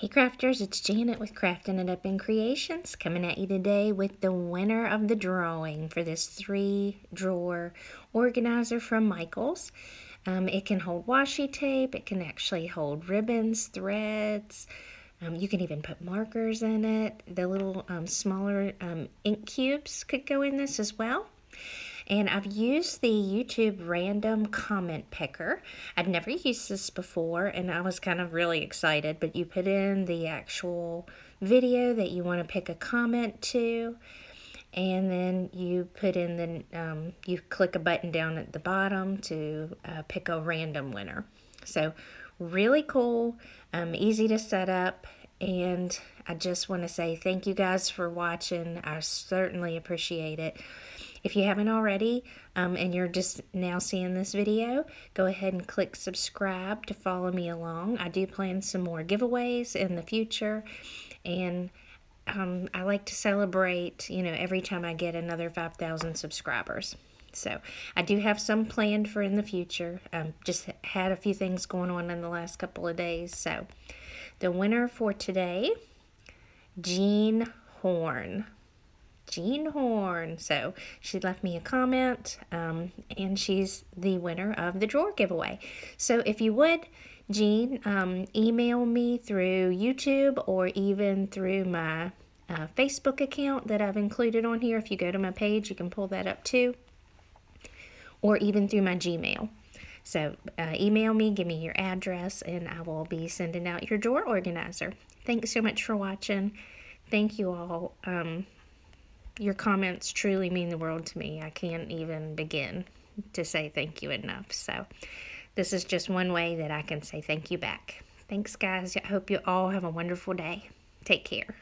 Hey crafters, it's Janet with Crafting It Up and Creations coming at you today with the winner of the drawing for this three drawer organizer from Michaels. Um, it can hold washi tape, it can actually hold ribbons, threads, um, you can even put markers in it. The little um, smaller um, ink cubes could go in this as well. And I've used the YouTube random comment picker. I'd never used this before and I was kind of really excited, but you put in the actual video that you want to pick a comment to and then you put in the, um, you click a button down at the bottom to uh, pick a random winner. So really cool, um, easy to set up, and I just want to say thank you guys for watching. I certainly appreciate it. If you haven't already um, and you're just now seeing this video, go ahead and click subscribe to follow me along. I do plan some more giveaways in the future and um, I like to celebrate, you know, every time I get another 5,000 subscribers. So I do have some planned for in the future. Um, just had a few things going on in the last couple of days. So the winner for today, Jean Horne. Jean Horne. So she left me a comment, um, and she's the winner of the drawer giveaway. So if you would, Jean, um, email me through YouTube or even through my uh, Facebook account that I've included on here. If you go to my page, you can pull that up too, or even through my Gmail. So uh, email me, give me your address, and I will be sending out your drawer organizer. Thanks so much for watching. Thank you all. Um, your comments truly mean the world to me. I can't even begin to say thank you enough. So this is just one way that I can say thank you back. Thanks, guys. I hope you all have a wonderful day. Take care.